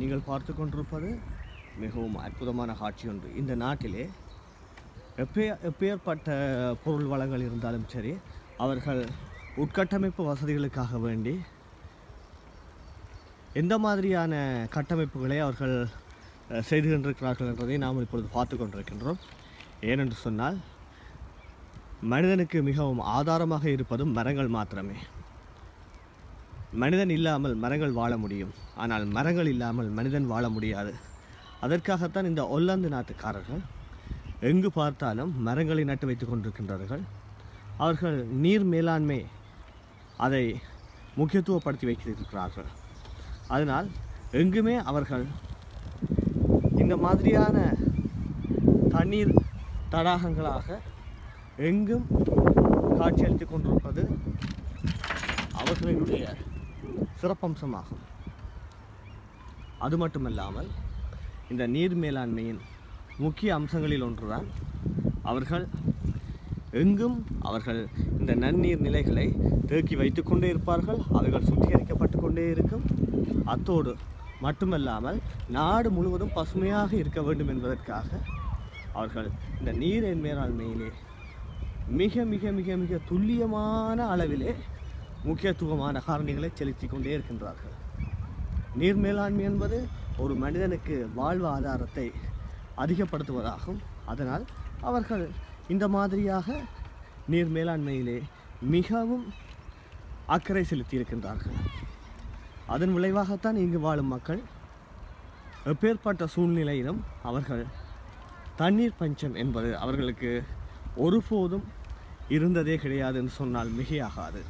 நீங்கள் பார்த்து கொண்டிருப்பது மிகவும் அற்புதமான காட்சி ஒன்று. இந்த நாட்டிலே எப்பே எப்பேற்பட்ட பொருள் வளங்கள் இருந்தாலும் சரி அவர்கள் உட்கட்டமைப்பு வசதிகளுக்காக வேண்டி எந்த மாதிரியான கட்டமைப்புகளை அவர்கள் செய்து கொண்டிருக்கிறார்கள் என்பதை நாம் இப்பொழுது பார்த்து கொண்டிருக்கின்றோம். ஏனென்று சொன்னால் மனிதனுக்கு மிகவும் ஆதாரமாக இருப்பதும் மரங்கள் மாத்திரமே. மனிதன் இல்லாமல் மரங்கள் வாழ முடியும். ஆனால் மரங்கள் இல்லாமல் மனிதன் வாழ முடியாது. அதற்காகத்தான் இந்த ஒல்லாந்து நாட்டுக்காரர்கள் எங்கு பார்த்தாலும் மரங்களை நட்டு வைத்து கொண்டிருக்கின்றார்கள். அவர்கள் நீர் மேலாண்மை அதை முக்கியத்துவப்படுத்தி வைத்திருக்கிறார்கள். அதனால் எங்குமே அவர்கள் இந்த மாதிரியான தண்ணீர் தடாகங்களாக எங்கும் காட்சியளித்துக் கொண்டிருப்பது அவர்களினுடைய சிறப்பம்சமாகும். அது மட்டுமல்லாமல் இந்த நீர் மேலாண்மையின் முக்கிய அம்சங்களில் ஒன்றுதான் அவர்கள் எங்கும் அவர்கள் இந்த நன்னீர் நிலைகளை தேக்கி வைத்துக் கொண்டே இருப்பார்கள் அவைகள் சுத்திகரிக்கப்பட்டு கொண்டே இருக்கும். அத்தோடு மட்டுமல்லாமல் நாடு முழுவதும் பசுமையாக இருக்க வேண்டும் என்பதற்காக அவர்கள் இந்த நீர் மேலாண்மையிலே மிக மிக மிக மிக துல்லியமான அளவிலே முக்கியத்துவமான காரணிகளை செலுத்தி கொண்டே இருக்கின்றார்கள். நீர் மேலாண்மை என்பது ஒரு மனிதனுக்கு வாழ்வாதாரத்தை அதிகப்படுத்துவதாகும். அதனால் அவர்கள் இந்த மாதிரியாக நீர் மேலாண்மையிலே மிகவும் அக்கறை செலுத்தி இருக்கின்றார்கள் அதன் விளைவாகத்தான் இங்கு வாழும் மக்கள் எப்பேற்பட்ட சூழ்நிலையிலும் அவர்கள் தண்ணீர் பஞ்சம் என்பது அவர்களுக்கு ஒருபோதும் இருந்ததே கிடையாது என்று சொன்னால் மிகையாகாது.